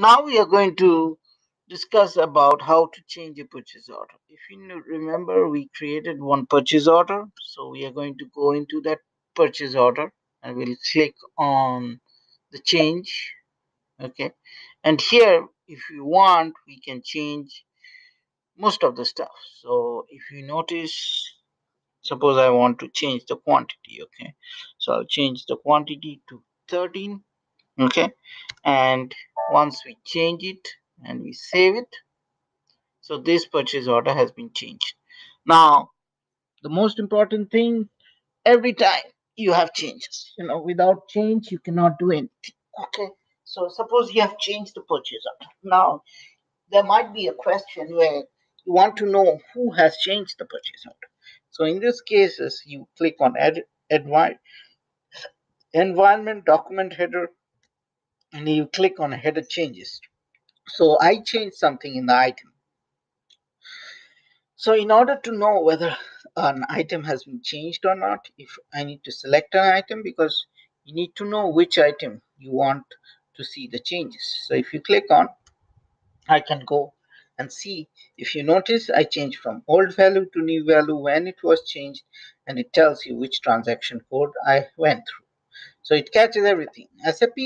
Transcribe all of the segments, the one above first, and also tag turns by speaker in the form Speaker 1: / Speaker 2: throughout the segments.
Speaker 1: Now we are going to discuss about how to change a purchase order. If you remember, we created one purchase order. So we are going to go into that purchase order and we'll click on the change. Okay. And here, if you want, we can change most of the stuff. So if you notice, suppose I want to change the quantity. Okay. So I'll change the quantity to 13. Okay. And once we change it and we save it, so this purchase order has been changed. Now, the most important thing, every time you have changes, you know, without change, you cannot do anything. Okay. So suppose you have changed the purchase order. Now, there might be a question where you want to know who has changed the purchase order. So in this cases, you click on edit, advi- environment document header and you click on header changes. So I changed something in the item. So in order to know whether an item has been changed or not, if I need to select an item because you need to know which item you want to see the changes. So if you click on, I can go and see. If you notice, I changed from old value to new value when it was changed and it tells you which transaction code I went through. So it catches everything. SAP,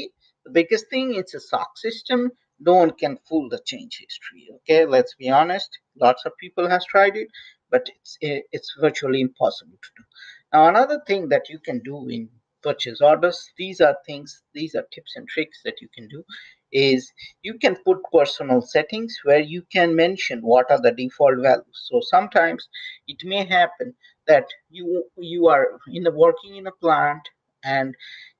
Speaker 1: the biggest thing, it's a SOC system. No one can fool the change history. Okay, let's be honest. Lots of people has tried it, but it's it's virtually impossible to do. Now another thing that you can do in purchase orders, these are things, these are tips and tricks that you can do, is you can put personal settings where you can mention what are the default values. So sometimes it may happen that you you are in the working in a plant and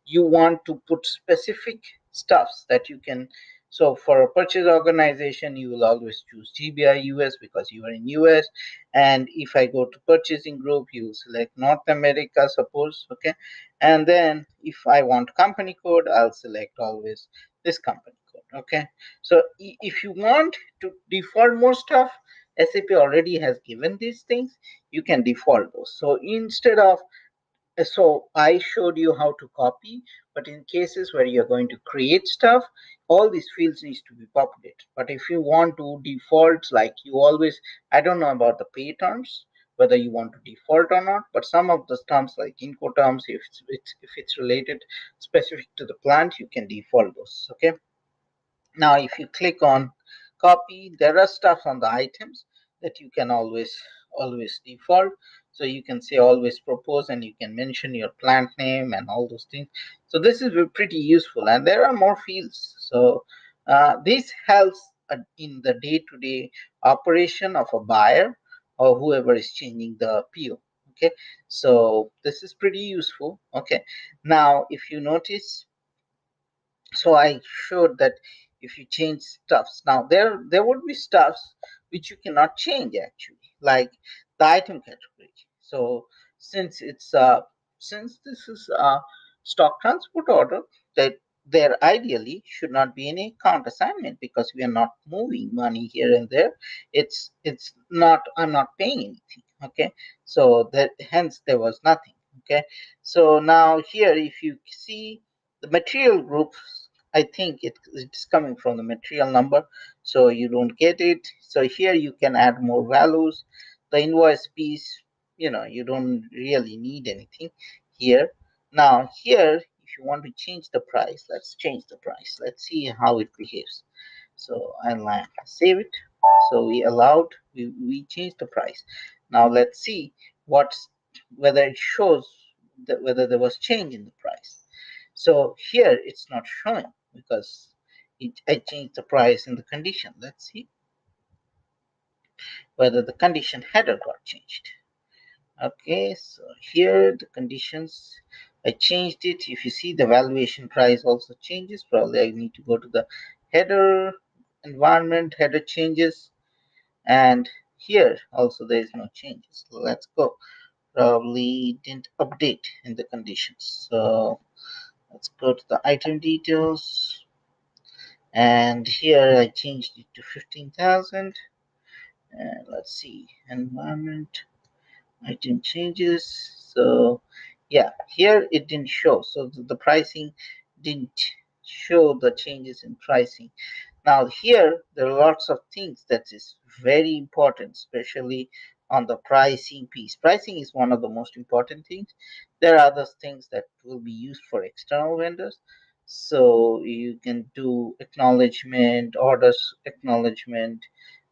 Speaker 1: you want to put specific stuffs that you can so for a purchase organization you will always choose gbi us because you are in us and if i go to purchasing group you select north america suppose okay? And then if i want company code i'll select always this company code okay? So if you want to default more stuff sap already has given these things you can default those. So instead of so I showed you how to copy, but in cases where you're going to create stuff, all these fields needs to be populated. But if you want to default, like you always, I don't know about the pay terms, whether you want to default or not, but some of the terms like Incoterms, if it's, it's if it's related specific to the plant, you can default those. Okay. Now, if you click on copy, there are stuff on the items that you can always always default. So you can say always propose and you can mention your plant name and all those things. So this is pretty useful and there are more fields. So uh, this helps uh, in the day-to-day operation of a buyer or whoever is changing the PO. Okay, so this is pretty useful. Okay, now if you notice so i showed that if you change stuffs now there there would be stuffs which you cannot change actually like the item category so since it's uh since this is a stock transport order that there ideally should not be any account assignment because we are not moving money here and there it's it's not i'm not paying anything okay so that hence there was nothing okay so now here if you see the material group I think it, it's coming from the material number, so you don't get it. So here you can add more values. The invoice piece, you know, you don't really need anything here. Now here, if you want to change the price, let's change the price. Let's see how it behaves. So I'll save it. So we allowed, we, we changed the price. Now let's see what's whether it shows that whether there was change in the price. So here it's not showing because it, I changed the price in the condition. Let's see whether the condition header got changed. Okay, so here the conditions, I changed it. If you see the valuation price also changes, probably I need to go to the header environment, header changes, and here also there is no changes. So let's go. Probably didn't update in the conditions. So let's go to the item details and here I changed it to 15,000 and let's see environment. Item changes so yeah here it didn't show. So the, pricing didn't show the changes in pricing. Now here there are lots of things that is very important especially on the pricing piece. Pricing is one of the most important things. There are other things that will be used for external vendors. So you can do acknowledgement orders acknowledgement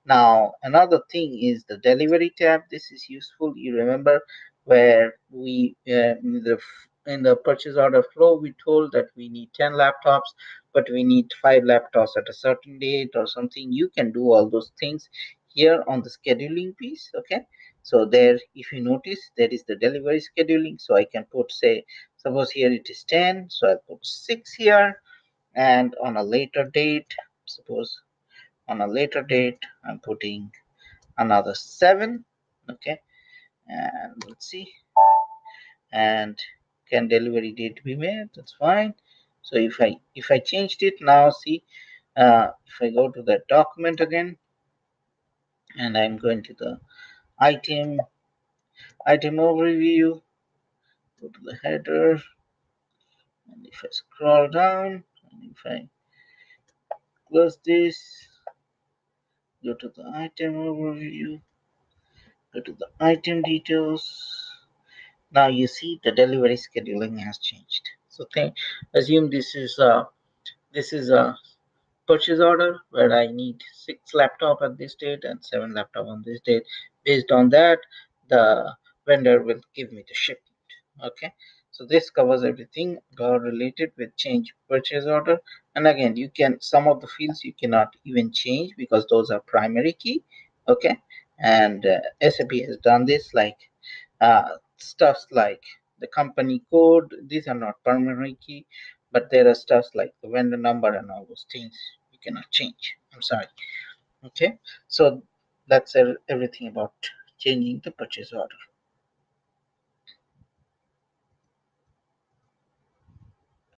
Speaker 1: now another thing is the delivery tab. This is useful. You remember where we uh, in the in the purchase order flow we told that we need 10 laptops but we need five laptops at a certain date or something. You can do all those things here on the scheduling piece okay? So there if you notice there is the delivery scheduling. So i can put say suppose here it is 10 so i'll put 6 here and on a later date suppose on a later date i'm putting another 7 okay? And let's see. And can delivery date be made? That's fine. So if i if i changed it now see uh, if i go to the document again and i'm going to the item item overview go to the header and if i scroll down and if i close this go to the item overview go to the item details now you see the delivery scheduling has changed so think assume this is a this is a purchase order where I need six laptop at this date and seven laptop on this date. Based on that, the vendor will give me the shipment. Okay, so this covers everything related with change purchase order. And again, you can some of the fields you cannot even change because those are primary key. Okay, and uh, SAP has done this like uh, stuffs like the company code. These are not primary key but there are stuffs like the vendor number and all those things you cannot change i'm sorry okay so that's everything about changing the purchase order